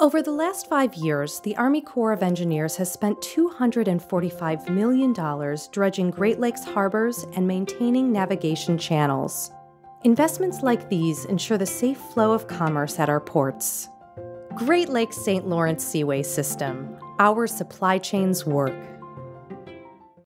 Over the last five years, the Army Corps of Engineers has spent $245 million dredging Great Lakes harbors and maintaining navigation channels. Investments like these ensure the safe flow of commerce at our ports. Great Lakes St. Lawrence Seaway System. Our supply chains work.